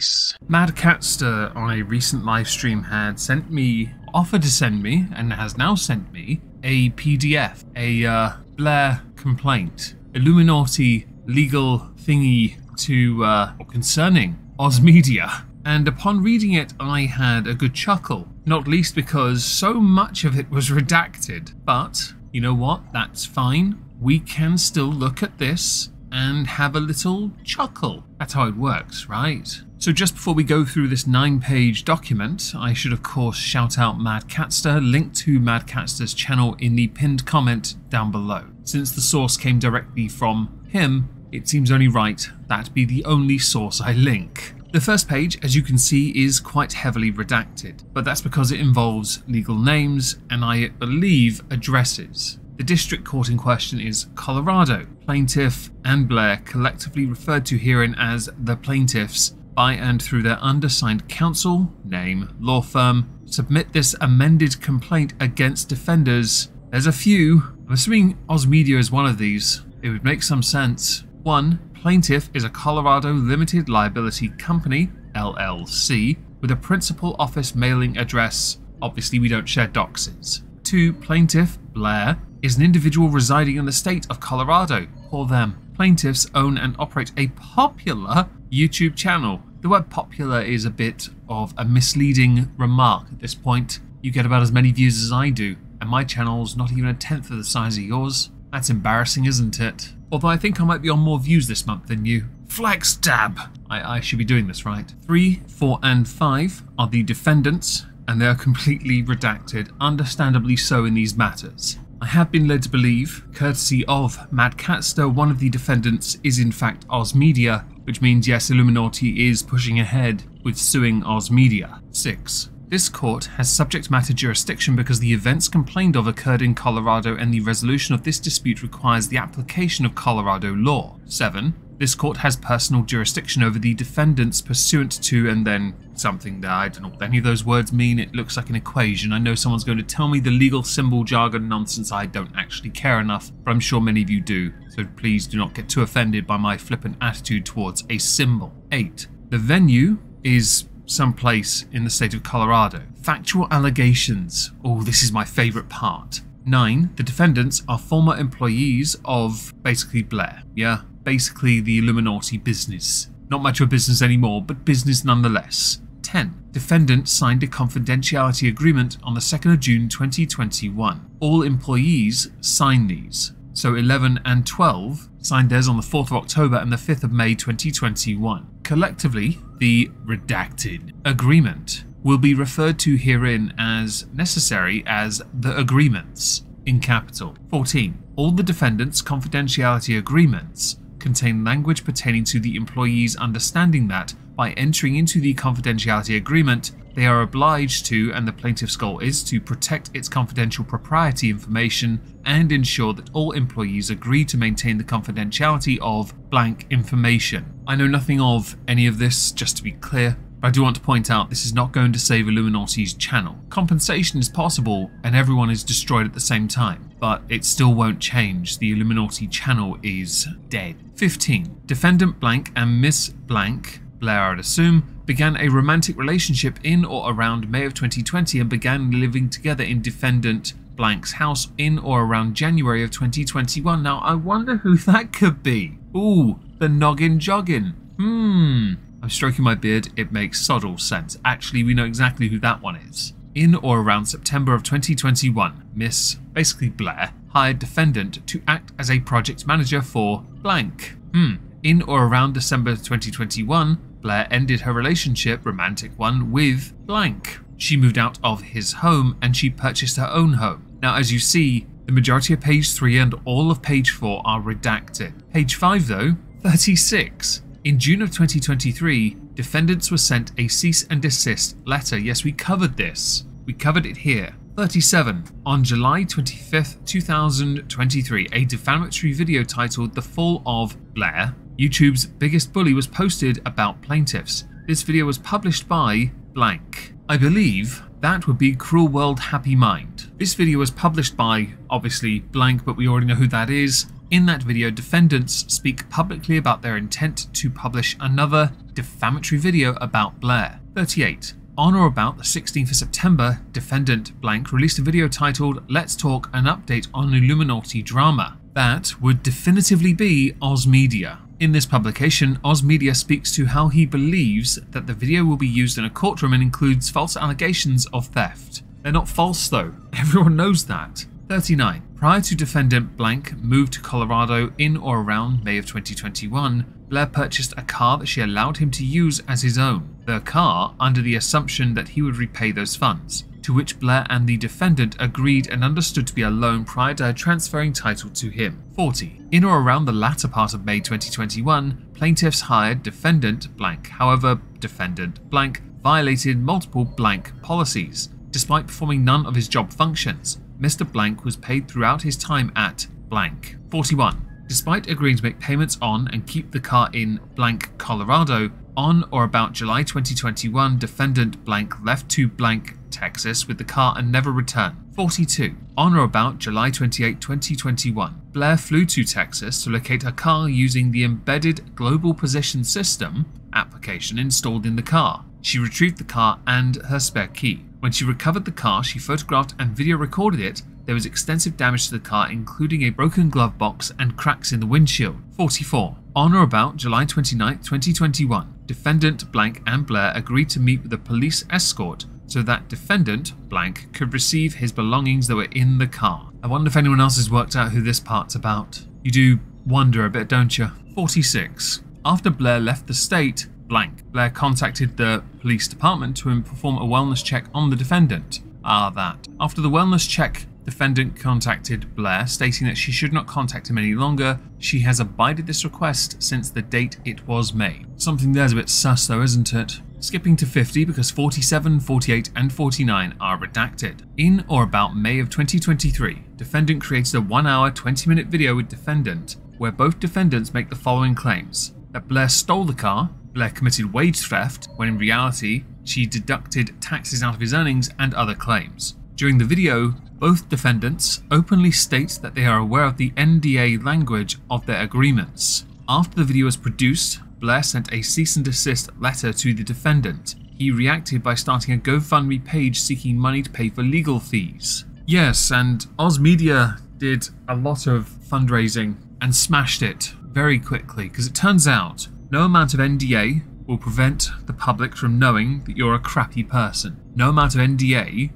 Nice. Mad Catster on a recent live stream had sent me, offered to send me, and has now sent me a PDF, a uh, Blair complaint, iilluminaughtii legal thingy to uh, concerning Oz Media. And upon reading it, I had a good chuckle, not least because so much of it was redacted. But you know what? That's fine. We can still look at this and have a little chuckle. That's how it works, right? So just before we go through this nine-page document, I should of course shout out Mad Catster, link to Mad Catster's channel in the pinned comment down below. Since the source came directly from him, it seems only right that be the only source I link. The first page, as you can see, is quite heavily redacted, but that's because it involves legal names and I believe addresses. The district court in question is Colorado. Plaintiff and Blair, collectively referred to herein as the plaintiffs, by and through their undersigned counsel, name, law firm, submit this amended complaint against defenders. There's a few. I'm assuming Oz Media is one of these. It would make some sense. 1. Plaintiff is a Colorado Limited Liability Company, LLC, with a principal office mailing address. Obviously, we don't share doxes. 2. Plaintiff, Blair, is an individual residing in the state of Colorado. For them, plaintiffs own and operate a popular YouTube channel. The word popular is a bit of a misleading remark at this point. You get about as many views as I do, and my channel's not even a tenth of the size of yours. That's embarrassing, isn't it? Although I think I might be on more views this month than you. Flex dab! I, I should be doing this right. 3, 4, and 5 are the defendants, and they are completely redacted, understandably so in these matters. I have been led to believe, courtesy of Mad Catster, one of the defendants is in fact Oz Media, which means yes, iilluminaughtii is pushing ahead with suing Oz Media. 6. This court has subject matter jurisdiction because the events complained of occurred in Colorado and the resolution of this dispute requires the application of Colorado law. 7. This court has personal jurisdiction over the defendants pursuant to and then something that I don't know what any of those words mean. It looks like an equation. I know someone's going to tell me the legal symbol jargon nonsense. I don't actually care enough, but I'm sure many of you do. So please do not get too offended by my flippant attitude towards a symbol. 8. The venue is someplace in the state of Colorado. Factual allegations. Oh, this is my favourite part. 9. The defendants are former employees of basically Blair. Yeah, basically the iilluminaughtii business. Not much of a business anymore, but business nonetheless. 10. Defendant signed a confidentiality agreement on the 2nd of June 2021. All employees sign these. So 11 and 12 signed theirs on the 4th of October and the 5th of May 2021. Collectively, the redacted agreement will be referred to herein as necessary as the agreements in capital. 14. All the defendants' confidentiality agreements contain language pertaining to the employees understanding that by entering into the confidentiality agreement, they are obliged to, and the plaintiff's goal is to protect its confidential propriety information and ensure that all employees agree to maintain the confidentiality of blank information. I know nothing of any of this, just to be clear, but I do want to point out this is not going to save iilluminaughtii's channel. Compensation is possible and everyone is destroyed at the same time, but it still won't change. The iilluminaughtii channel is dead. 15. Defendant Blank and Miss Blank, Blair I'd assume, began a romantic relationship in or around May of 2020 and began living together in defendant Blank's house in or around January of 2021. Now I wonder who that could be. Ooh, the noggin joggin. Hmm. I'm stroking my beard, it makes subtle sense. Actually, we know exactly who that one is. In or around September of 2021, Miss, basically Blair, hired defendant to act as a project manager for blank. Hmm. In or around December 2021, Blair ended her relationship, romantic one, with blank. She moved out of his home and she purchased her own home. Now, as you see, the majority of page 3 and all of page 4 are redacted. Page 5, though, 36. In June of 2023, defendants were sent a cease and desist letter. Yes, we covered this. We covered it here. 37. On July 25th, 2023, a defamatory video titled The Fall of Blair, YouTube's biggest bully, was posted about plaintiffs. This video was published by blank. I believe that would be Cruel World Happy Mind. This video was published by, obviously, blank, but we already know who that is. In that video, defendants speak publicly about their intent to publish another defamatory video about Blair. 38. On or about the 16th of September, defendant blank released a video titled Let's Talk an Update on iilluminaughtii Drama. That would definitively be Oz Media. In this publication, Oz Media speaks to how he believes that the video will be used in a courtroom and includes false allegations of theft. They're not false though, everyone knows that. 39. Prior to defendant blank moved to Colorado in or around May of 2021, Blair purchased a car that she allowed him to use as his own. The car under the assumption that he would repay those funds, to which Blair and the defendant agreed and understood to be a loan prior to her transferring title to him. 40. In or around the latter part of May 2021, plaintiffs hired defendant blank. However, defendant blank violated multiple blank policies, despite performing none of his job functions. Mr. Blank was paid throughout his time at blank. 41. Despite agreeing to make payments on and keep the car in blank Colorado, on or about July 2021, defendant blank left to blank Texas with the car and never returned. 42. On or about July 28, 2021, Blair flew to Texas to locate her car using the embedded Global Position System application installed in the car. She retrieved the car and her spare key. When she recovered the car, she photographed and video recorded it. There was extensive damage to the car, including a broken glove box and cracks in the windshield. 44. On or about July 29, 2021, defendant blank and Blair agreed to meet with a police escort so that defendant blank could receive his belongings that were in the car. I wonder if anyone else has worked out who this part's about. You do wonder a bit, don't you? 46. After Blair left the state, blank. Blair contacted the police department to perform a wellness check on the defendant. Ah, that. After the wellness check, defendant contacted Blair, stating that she should not contact him any longer. She has abided this request since the date it was made. Something there's a bit sus though, isn't it? Skipping to 50 because 47, 48, and 49 are redacted. In or about May of 2023, defendant created a 1 hour 20 minute video with defendant where both defendants make the following claims that Blair stole the car, Blair committed wage theft, when in reality, she deducted taxes out of his earnings and other claims. During the video, both defendants openly state that they are aware of the NDA language of their agreements. After the video was produced, Blair sent a cease and desist letter to the defendant. He reacted by starting a GoFundMe page seeking money to pay for legal fees. Yes, and Oz Media did a lot of fundraising and smashed it very quickly because it turns out no amount of NDA will prevent the public from knowing that you're a crappy person. No amount of NDA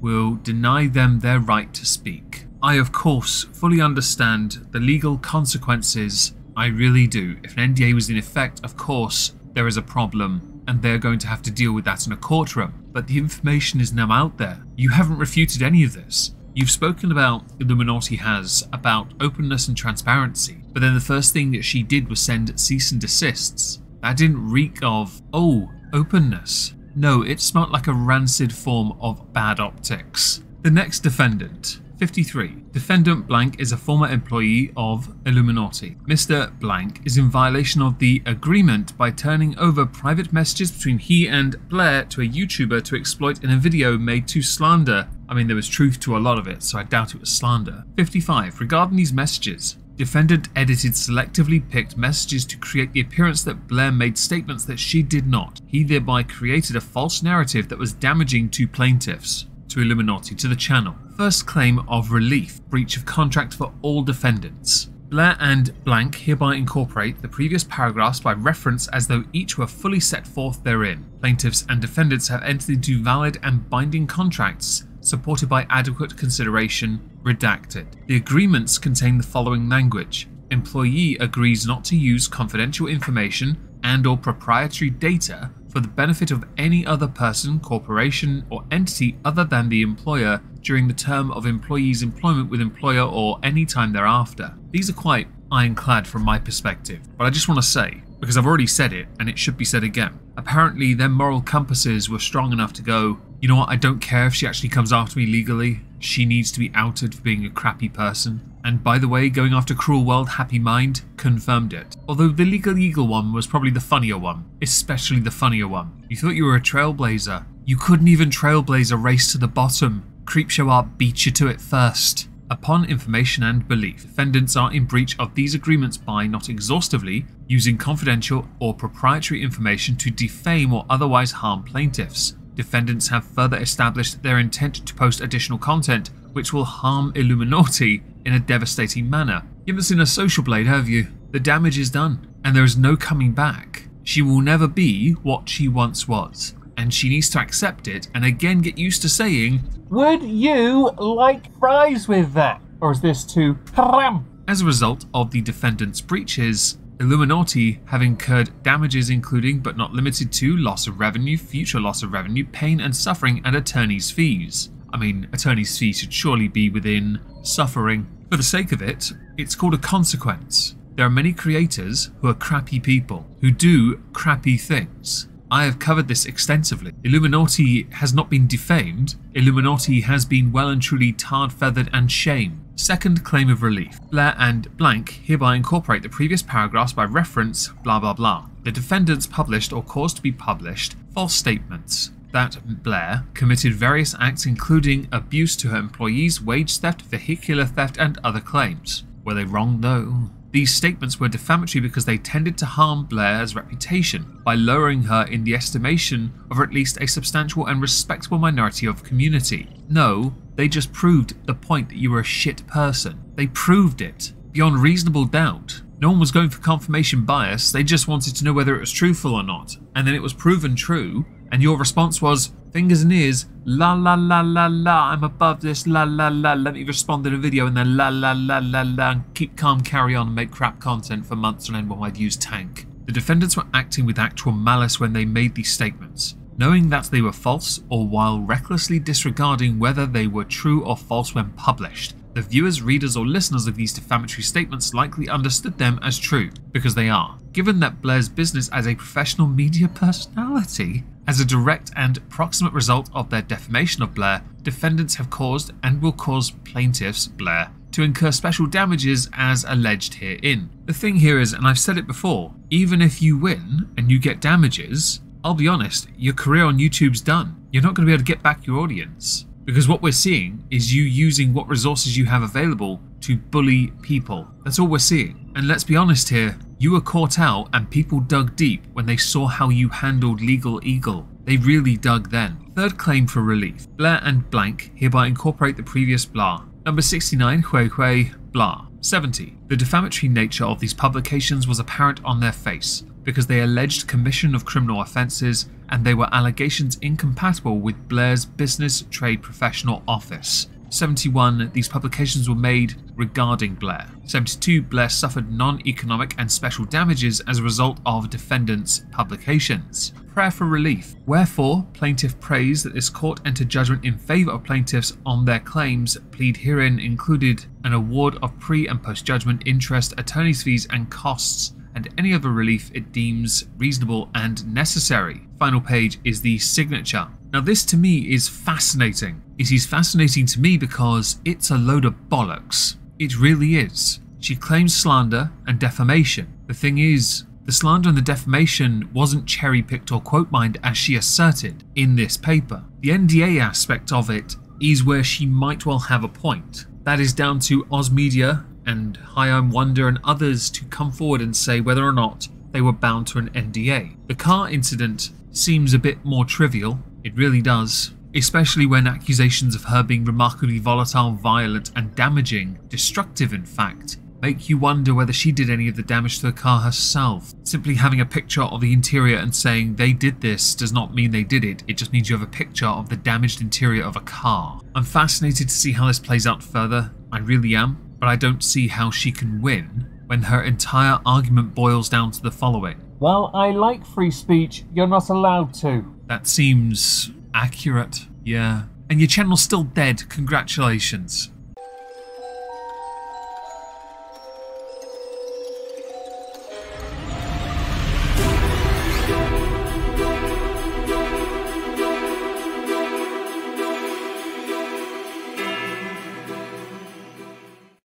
will deny them their right to speak. I, of course, fully understand the legal consequences. I really do. If an NDA was in effect, of course, there is a problem and they're going to have to deal with that in a courtroom. But the information is now out there. You haven't refuted any of this. You've spoken about iilluminaughtii has about openness and transparency, but then the first thing that she did was send cease and desists. That didn't reek of, oh, openness. No, it smelt like a rancid form of bad optics. The next defendant, 53. Defendant Blank is a former employee of iilluminaughtii. Mr. Blank is in violation of the agreement by turning over private messages between he and Blair to a YouTuber to exploit in a video made to slander. I mean, there was truth to a lot of it, so I doubt it was slander. 55. Regarding these messages, Defendant edited selectively picked messages to create the appearance that Blair made statements that she did not. He thereby created a false narrative that was damaging to plaintiffs, to iilluminaughtii, to the channel. First claim of relief, breach of contract for all defendants. Blair and Blank hereby incorporate the previous paragraphs by reference as though each were fully set forth therein. Plaintiffs and defendants have entered into valid and binding contracts supported by adequate consideration, redacted. The agreements contain the following language. Employee agrees not to use confidential information and or proprietary data for the benefit of any other person, corporation, or entity other than the employer during the term of employee's employment with employer or any time thereafter. These are quite ironclad from my perspective, but I just want to say, because I've already said it and it should be said again, apparently their moral compasses were strong enough to go, you know what, I don't care if she actually comes after me legally. She needs to be outed for being a crappy person. And by the way, going after Cruel World Happy Mind confirmed it. Although the Legal Eagle one was probably the funnier one, especially the funnier one. You thought you were a trailblazer. You couldn't even trailblaze a race to the bottom. Creepshow Art beat you to it first. upon information and belief. Defendants are in breach of these agreements by not exhaustively using confidential or proprietary information to defame or otherwise harm plaintiffs. Defendants have further established their intent to post additional content which will harm iilluminaughtii in a devastating manner. Give us in a social blade, have you? The damage is done, and there is no coming back. She will never be what she once was, and she needs to accept it and again get used to saying, Would you like fries with that? Or is this too haram? As a result of the defendant's breaches, iilluminaughtii have incurred damages including but not limited to loss of revenue, future loss of revenue, pain and suffering, and attorney's fees. I mean, attorney's fees should surely be within suffering. For the sake of it, it's called a consequence. There are many creators who are crappy people, who do crappy things. I have covered this extensively. iilluminaughtii has not been defamed, iilluminaughtii has been well and truly tarred, feathered, and shamed. Second claim of relief. Blair and blank hereby incorporate the previous paragraphs by reference, blah blah blah. The defendants published or caused to be published false statements that Blair committed various acts including abuse to her employees, wage theft, vehicular theft, and other claims. Were they wrong though? These statements were defamatory because they tended to harm Blair's reputation by lowering her in the estimation of at least a substantial and respectable minority of community. No, they just proved the point that you were a shit person. They proved it beyond reasonable doubt. No one was going for confirmation bias, they just wanted to know whether it was truthful or not. And then it was proven true, and your response was fingers and ears, la la la la la, I'm above this, la la la, let me respond in a video, and then la la la la la, and keep calm, carry on, make crap content for months on end while I'd use tank. The defendants were acting with actual malice when they made these statements, knowing that they were false or while recklessly disregarding whether they were true or false when published. The viewers, readers, or listeners of these defamatory statements likely understood them as true, because they are. Given that Blair's business as a professional media personality as a direct and proximate result of their defamation of Blair, defendants have caused and will cause plaintiffs, Blair, to incur special damages as alleged herein. The thing here is, and I've said it before, even if you win and you get damages, I'll be honest, your career on YouTube's done. You're not going to be able to get back your audience. Because what we're seeing is you using what resources you have available to bully people. That's all we're seeing. And let's be honest here, you were caught out and people dug deep when they saw how you handled Legal Eagle. They really dug then. Third claim for relief. Blair and blank hereby incorporate the previous blah. Number 69, Hui Hui, blah. 70. The defamatory nature of these publications was apparent on their face because they alleged commission of criminal offences and they were allegations incompatible with Blair's business trade professional office. 71, these publications were made regarding Blair. 72, Blair suffered non economic and special damages as a result of defendants' publications. Prayer for relief. Wherefore, plaintiff prays that this court enter judgment in favour of plaintiffs on their claims, plead herein included an award of pre and post judgment interest, attorney's fees, and costs and any other relief it deems reasonable and necessary. Final page is the signature. Now, this to me is fascinating. It is fascinating to me because it's a load of bollocks. It really is. She claims slander and defamation. The thing is, the slander and the defamation wasn't cherry picked or quote mined as she asserted in this paper. The NDA aspect of it is where she might well have a point. That is down to Oz Media and I'm Wonder and others to come forward and say whether or not they were bound to an NDA. The car incident seems a bit more trivial, it really does, especially when accusations of her being remarkably volatile, violent, and damaging, destructive in fact, make you wonder whether she did any of the damage to the car herself. Simply having a picture of the interior and saying they did this does not mean they did it, it just means you have a picture of the damaged interior of a car. I'm fascinated to see how this plays out further, I really am, but I don't see how she can win when her entire argument boils down to the following. Well, I like free speech, you're not allowed to. That seems accurate, yeah. And your channel's still dead, congratulations.